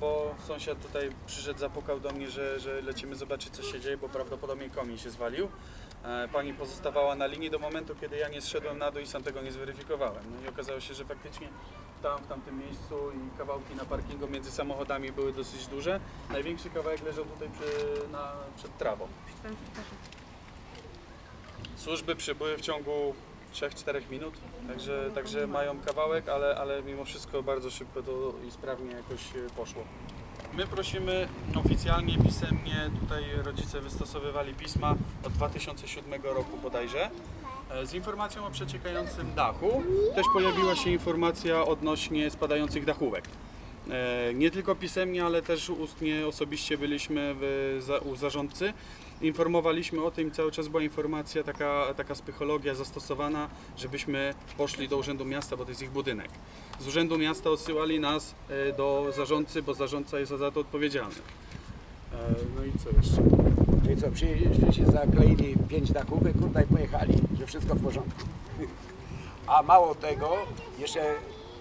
bo sąsiad tutaj przyszedł, zapukał do mnie, że, że lecimy zobaczyć co się dzieje, bo prawdopodobnie komin się zwalił. E, Pani pozostawała na linii do momentu, kiedy ja nie zszedłem na dół i sam tego nie zweryfikowałem. No i okazało się, że faktycznie tam, w tamtym miejscu i kawałki na parkingu między samochodami były dosyć duże. Największy kawałek leżał tutaj przy, na, przed trawą. Służby przybyły w ciągu 3-4 minut, także, także mają kawałek, ale, ale mimo wszystko bardzo szybko to i sprawnie jakoś e, poszło. My prosimy oficjalnie, pisemnie, tutaj rodzice wystosowywali pisma od 2007 roku bodajże, e, z informacją o przeciekającym dachu. Też pojawiła się informacja odnośnie spadających dachówek. E, Nie tylko pisemnie, ale też ustnie osobiście byliśmy w, za, u zarządcy. Informowaliśmy o tym, cały czas była informacja, taka, taka psychologia zastosowana, żebyśmy poszli do Urzędu Miasta, bo to jest ich budynek. Z Urzędu Miasta odsyłali nas e, do zarządcy, bo zarządca jest za to odpowiedzialny. E, No i co jeszcze? Czyli co, przyjeździli, zakleili pięć dachówek, kurwa i pojechali, że wszystko w porządku. A mało tego, jeszcze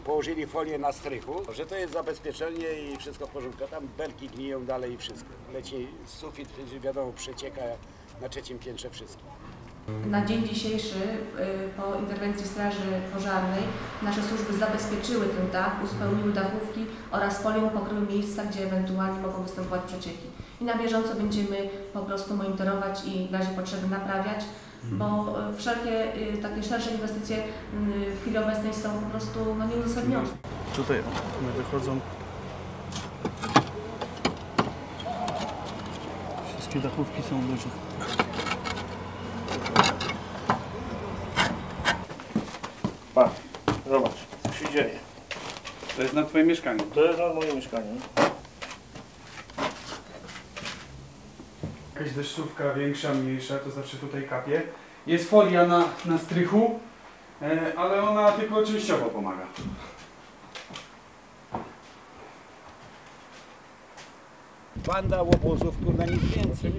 położyli folię na strychu, że to jest zabezpieczenie i wszystko w porządku. Tam belki gniją dalej i wszystko. Leci sufit, wiadomo, przecieka na trzecim piętrze wszystko. Na dzień dzisiejszy y, po interwencji Straży Pożarnej nasze służby zabezpieczyły ten dach, uzupełniły dachówki oraz folią pokryły miejsca, gdzie ewentualnie mogą występować przecieki. I na bieżąco będziemy po prostu monitorować i w razie potrzeby naprawiać, bo y, wszelkie y, takie szersze inwestycje y, w chwili obecnej są po prostu no, nieuzasadnione. Tutaj one wychodzą. Wszystkie dachówki są duże. Patrz, zobacz, co się dzieje. To jest na Twoje mieszkanie. To jest na moje mieszkanie. Jakaś deszczówka większa, mniejsza, to zawsze tutaj kapie. Jest folia na, na strychu, e, ale ona tylko częściowo pomaga. Banda łobuzów, kurwa, nic więcej.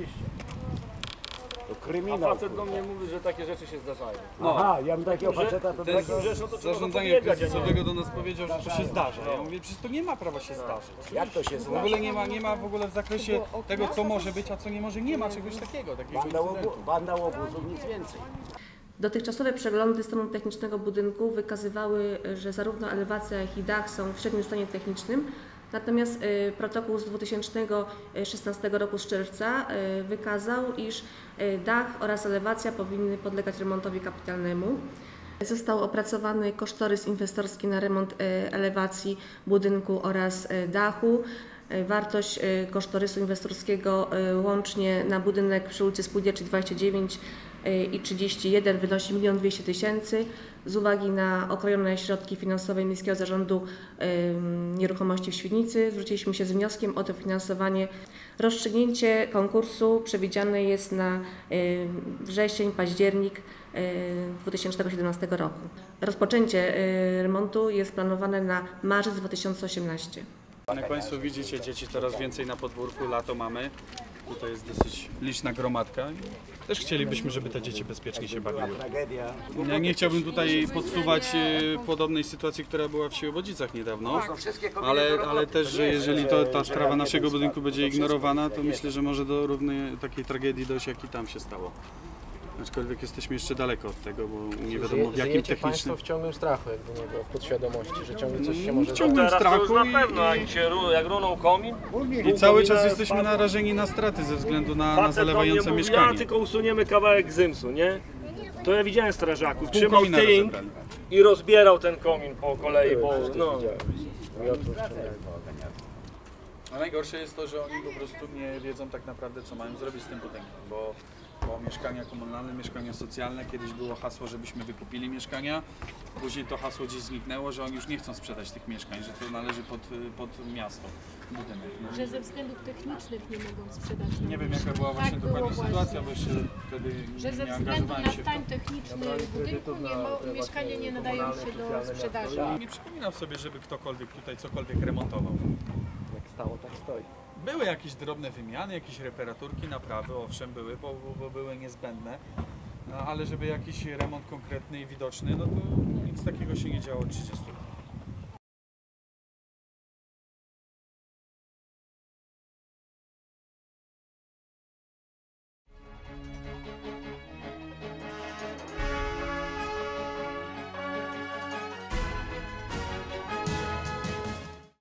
To A kryminał. facet do mnie mówi, że takie rzeczy się zdarzają. No. Aha, ja bym takiego Że- faceta to Ten takiego... Rzeszą to trzeba zarządzania zapobiegać, a nie- kryzysowego do nas powiedział, że to się zdarza. Ja mówię, przecież to nie ma prawa się zdarzyć. Jak to się W zdarza? ogóle nie ma, nie ma w ogóle w zakresie tego, co może być, a co nie może. Nie ma czegoś takiego. takiego Banda, łobuzów, nic więcej. Dotychczasowe przeglądy stanu technicznego budynku wykazywały, że zarówno elewacja, jak i dach są w średnim stanie technicznym. Natomiast y, protokół z 2016 roku z czerwca y, wykazał, iż y, dach oraz elewacja powinny podlegać remontowi kapitalnemu. Został opracowany kosztorys inwestorski na remont y, elewacji budynku oraz y, dachu. Y, Wartość y, kosztorysu inwestorskiego y, łącznie na budynek przy ulicy Spółdzielczej 29 y, i 31 wynosi 1 200 tysięcy. Z uwagi na okrojone środki finansowe Miejskiego Zarządu Nieruchomości w Świdnicy zwróciliśmy się z wnioskiem o dofinansowanie. Rozstrzygnięcie konkursu przewidziane jest na wrzesień, październik y, 2017 roku. Rozpoczęcie y, remontu jest planowane na marzec 2018. Jak Państwo widzicie, dzieci coraz więcej na podwórku, lato mamy. Tutaj jest dosyć liczna gromadka. Też chcielibyśmy, żeby te dzieci bezpiecznie się bawiły. Ja nie chciałbym tutaj podsuwać e, podobnej sytuacji, która była w Siłowodzicach niedawno, ale, ale też, że jeżeli to, ta sprawa naszego budynku będzie ignorowana, to myślę, że może do równej takiej tragedii dojść, jak i tam się stało. Aczkolwiek jesteśmy jeszcze daleko od tego, bo nie wiadomo w jakim technicznym... Państwo w ciągłym strachu, jakby nie było, w podświadomości, że ciągle coś się może w ciągłym Teraz to już strachu na pewno, i, jak, się, jak runął komin, i cały czas jesteśmy narażeni na straty ze względu na, na zalewające mówi, ja mieszkanie. tylko usuniemy kawałek zymsu, nie? To ja widziałem strażaków, trzymał tynk i rozbierał ten komin po kolei, bo no, A najgorsze jest to, że oni po prostu nie wiedzą tak naprawdę, co mają zrobić z tym budynkiem, bo bo mieszkania komunalne, mieszkania socjalne, kiedyś było hasło, żebyśmy wykupili mieszkania, później to hasło gdzieś zniknęło, że oni już nie chcą sprzedać tych mieszkań, że to należy pod, pod miasto, budynek. No. Że ze względów technicznych nie mogą sprzedać. Nie wiem jaka była właśnie tak dokładnie sytuacja, bo jeszcze wtedy Że ze względu na stan techniczny budynku nie mo- mieszkania nie nadają się do sprzedaży. Nie przypominam sobie, żeby ktokolwiek tutaj cokolwiek remontował. Jak stało, tak stoi. Były jakieś drobne wymiany, jakieś reparaturki, naprawy, owszem były, bo, bo, były niezbędne, no, ale żeby jakiś remont konkretny i widoczny, no to nic takiego się nie działo od 30 lat.